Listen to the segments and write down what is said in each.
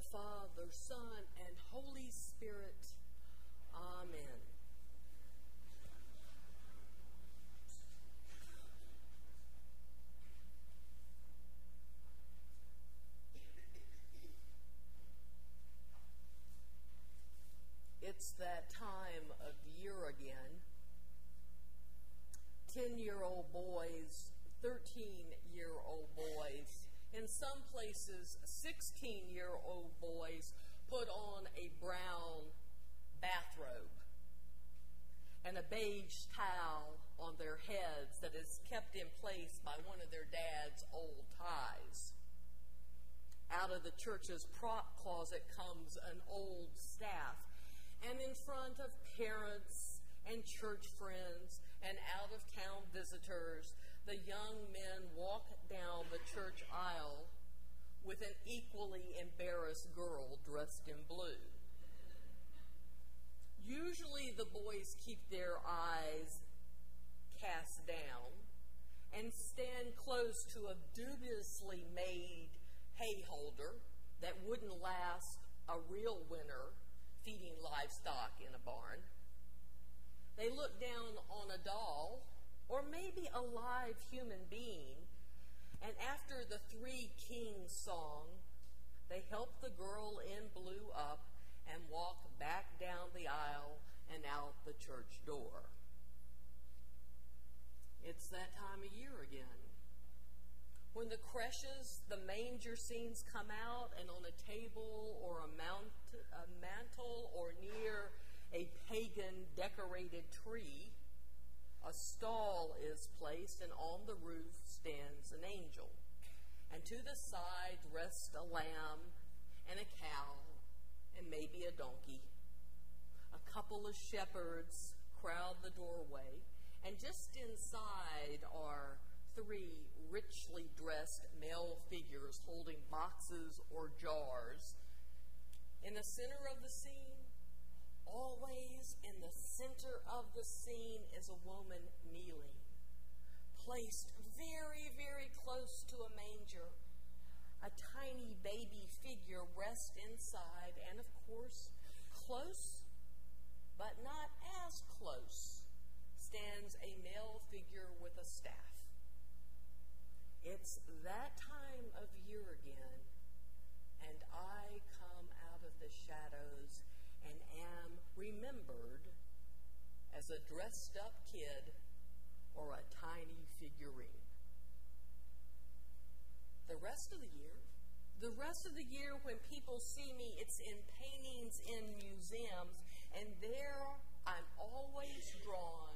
the Father, Son, and Holy Spirit. Amen. It's that time of year again. 10 year old boys, 13 year old boys, in some places, 16 year old boys put on a brown bathrobe and a beige towel on their heads that is kept in place by one of their dad's old ties. Out of the church's prop closet comes an old staff, and in front of parents and church friends and out of town visitors, the young men walk down the church aisle with an equally embarrassed girl dressed in blue. Usually the boys keep their eyes cast down and stand close to a dubiously made hay holder that wouldn't last a real winter feeding livestock in a barn. They look down on a doll or maybe a live human being, and after the Three Kings song, they help the girl in blue up and walk back down the aisle and out the church door. It's that time of year again. When the creches, the manger scenes come out, and on a table or a, mount, a mantle or near a pagan decorated tree, a stall is placed, and on the roof stands an angel. And to the side rests a lamb and a cow and maybe a donkey. A couple of shepherds crowd the doorway, and just inside are three richly dressed male figures holding boxes or jars. In the center of the scene, always in the center of the scene is a woman kneeling, placed very, very close to a manger. A tiny baby figure rests inside, and of course, close, but not as close, stands a male figure with a staff. It's that time of year again, and I come out of the shadows and am remembered as a dressed up kid or a tiny figurine. The rest of the year, the rest of the year when people see me, it's in paintings in museums, and there I'm always drawn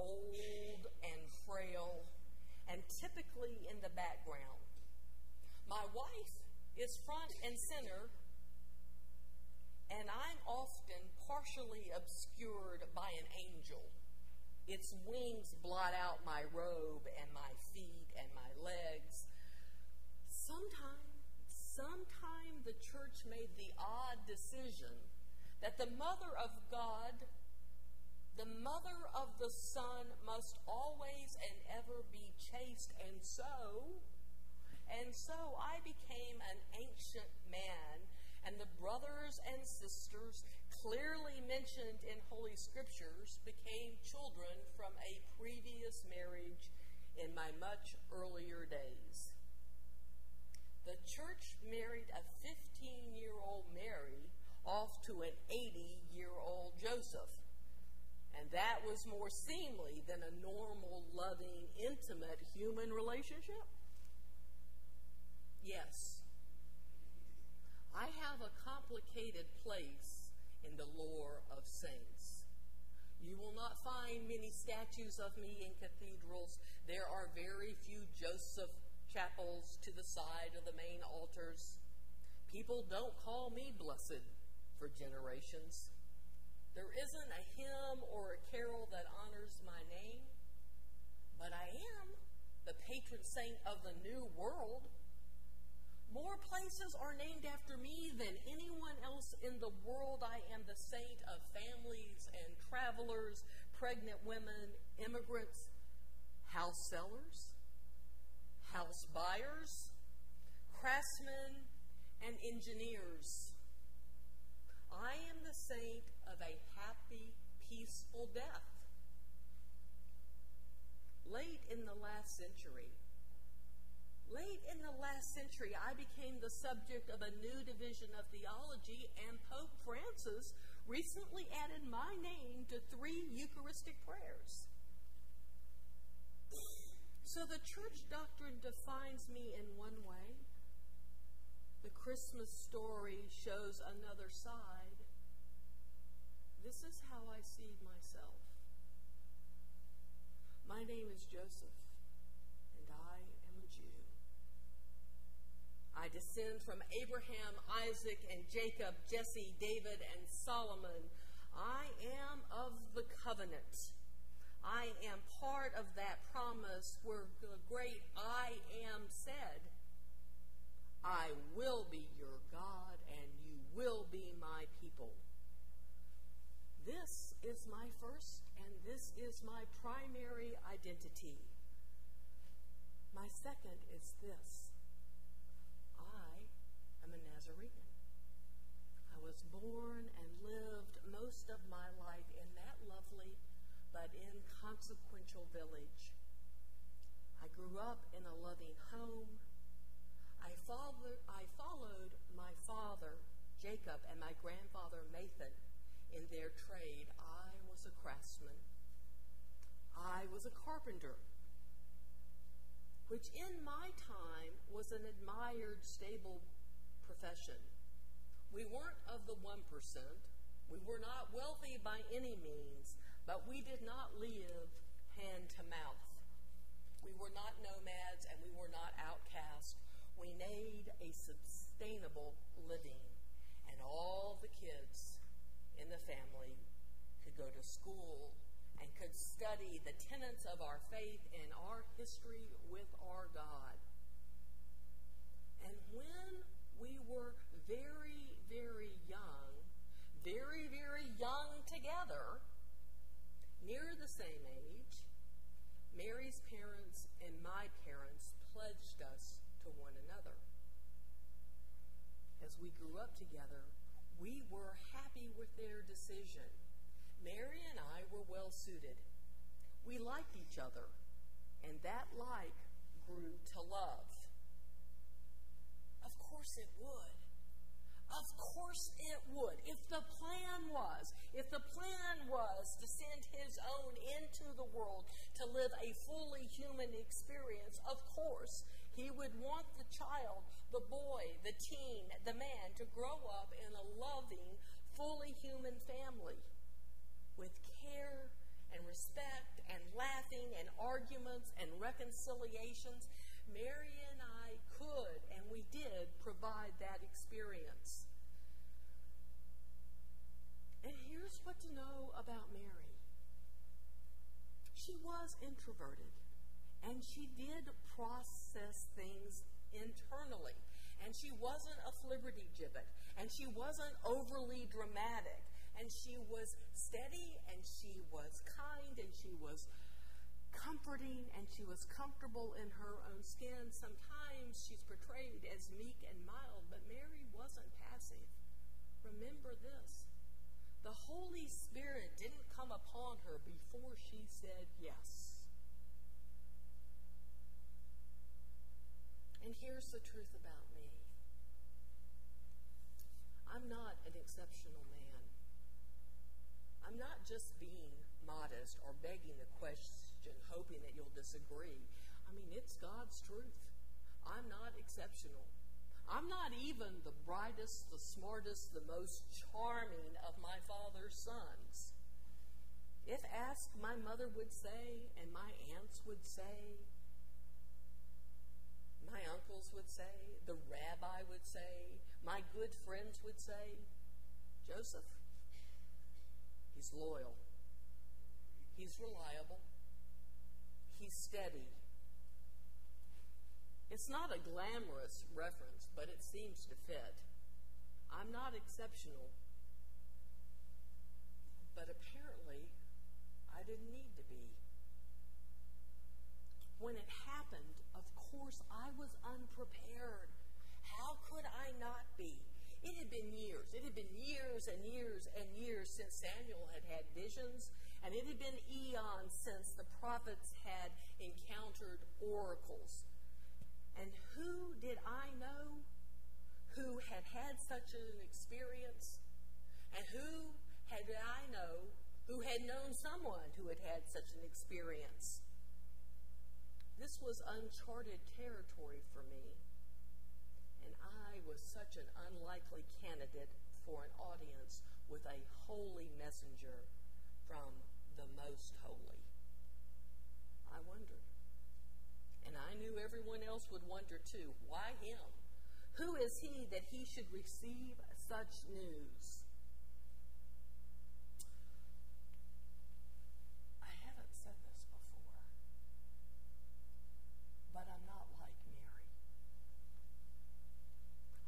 old and frail and typically in the background. My wife is front and center, and I'm often partially obscured by an angel. Its wings blot out my robe and my feet and my legs. Sometime, sometime the church made the odd decision that the Mother of God the mother of the Son must always and ever be chaste, and so, and so I became an ancient man, and the brothers and sisters clearly mentioned in Holy Scriptures became children from a previous marriage in my much earlier days. The church married a 15 year old Mary off to an 80 year old Joseph. And that was more seemly than a normal, loving, intimate human relationship? Yes. I have a complicated place in the lore of saints. You will not find many statues of me in cathedrals. There are very few Joseph chapels to the side of the main altars. People don't call me blessed for generations. There isn't a hymn or a carol that honors my name, but I am the patron saint of the new world. More places are named after me than anyone else in the world. I am the saint of families and travelers, pregnant women, immigrants, house sellers, house buyers, craftsmen, and engineers. I am the saint of a happy, peaceful death. Late in the last century, late in the last century, I became the subject of a new division of theology, and Pope Francis recently added my name to three Eucharistic prayers. So the church doctrine defines me in one way. The Christmas story shows another side. This is how I see myself. My name is Joseph, and I am a Jew. I descend from Abraham, Isaac, and Jacob, Jesse, David, and Solomon. I am of the covenant. I am part of that promise where the great I am said, I will be your God and you will be my people. This is my first and this is my primary identity. My second is this I am a Nazarene. I was born and lived most of my life in that lovely but inconsequential village. I grew up in a loving home. I, follow, I followed my father, Jacob, and my grandfather, Nathan, in their trade. I was a craftsman. I was a carpenter, which in my time was an admired, stable profession. We weren't of the 1%. We were not wealthy by any means, but we did not live hand to mouth. We were not nomads and we were not outcasts. We made a sustainable living, and all the kids in the family could go to school and could study the tenets of our faith and our history with our God. And when we were very, very young, very, very young together, Mary's parents and my parents pledged us to one another. As we grew up together, we were happy with their decision. Mary and I were well suited. We liked each other, and that like grew to love. Of course it would. Of course it would. If the plan was, if the plan was to send his own into the world to live a fully human experience, of course he would want the child, the boy, the teen, the man to grow up in a loving, fully human family with care and respect and laughing and arguments and reconciliations. Mary and I could and we did provide that experience. And here's what to know about Mary she was introverted, and she did process things internally. And she wasn't a flibbertigibbet, and she wasn't overly dramatic, and she was steady, and she was kind, and she was comforting, and she was comfortable in her own skin. Sometimes she's portrayed as meek and mild, but Mary wasn't passive. Remember this the Holy Spirit didn't come upon her before she said yes. And here's the truth about me I'm not an exceptional man. I'm not just being modest or begging the question, hoping that you'll disagree. I mean, it's God's truth. I'm not exceptional. I'm not even the brightest, the smartest, the most charming of my father's sons. If asked, my mother would say, and my aunts would say, my uncles would say, the rabbi would say, my good friends would say, Joseph, he's loyal, he's reliable, he's steady, it's not a glamorous reference, but it seems to fit. I'm not exceptional, but apparently I didn't need to be. When it happened, of course, I was unprepared. How could I not be? It had been years. It had been years and years and years since Samuel had had visions, and it had been eons since the prophets had encountered oracles. And who did I know who had had such an experience? And who had I know who had known someone who had had such an experience? This was uncharted territory for me. And I was such an unlikely candidate for an audience with a holy messenger from the most holy. I wondered. And I knew everyone else would wonder too. Why him? Who is he that he should receive such news? I haven't said this before, but I'm not like Mary.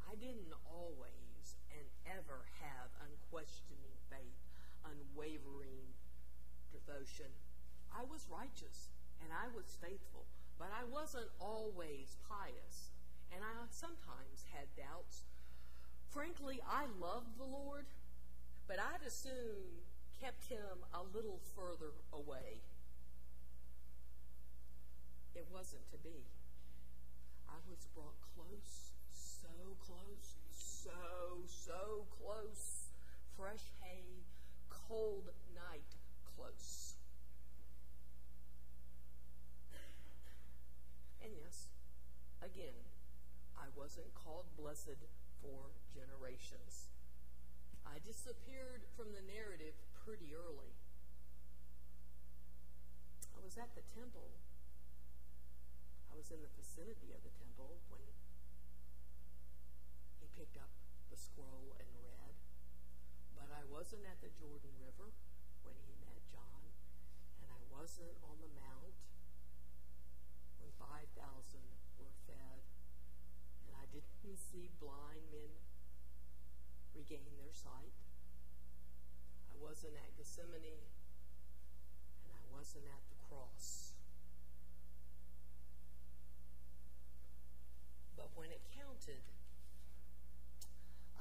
I didn't always and ever have unquestioning faith, unwavering devotion. I was righteous and I was faithful, but I wasn't always pious, and I sometimes had doubts. Frankly, I loved the Lord, but I'd as soon kept him a little further away. It wasn't to be. I was brought close, so close, so, so close. Fresh hay, cold night close. And yes, again, I wasn't called blessed for generations. I disappeared from the narrative pretty early. I was at the temple. I was in the vicinity of the temple when he picked up the scroll and read. But I wasn't at the Jordan River when he met John, and I wasn't on the mount when 5,000 were fed, and I didn't see blind men regain their sight. I wasn't at Gethsemane, and I wasn't at the cross. But when it counted,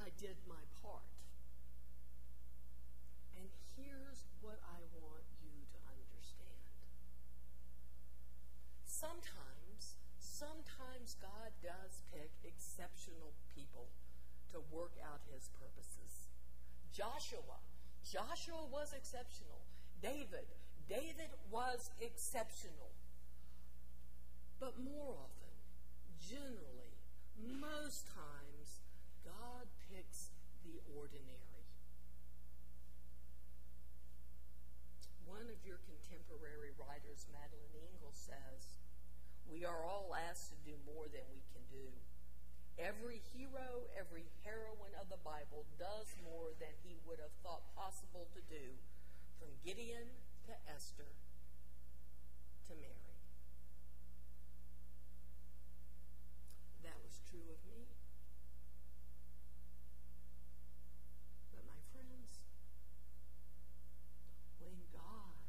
I did my part. And here's what I want you to understand. Sometimes, sometimes God does pick exceptional people to work out his purposes. Joshua, Joshua was exceptional. David, David was exceptional. But more often, generally, most times, God picks the ordinary. One of your contemporary writers, Madeleine L'Engle, says, We are all asked to do more than we can do. Every hero, every heroine of the Bible does more than he would have thought possible to do, from Gideon to Esther to Mary. That was true of me. But my friends, when God,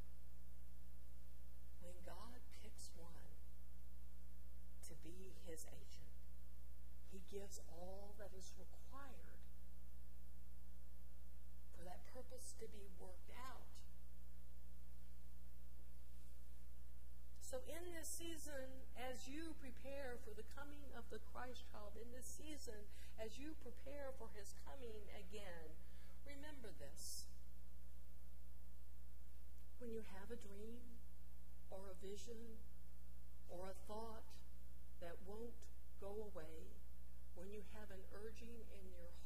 when God picks one to be his agent, he gives all that is required for that purpose to be worked out. So, in this season, as you prepare for the coming of the Christ child, in this season, as you prepare for his coming again, remember this. When you have a dream, or a vision, or a thought that won't go away, when you have an urging in your.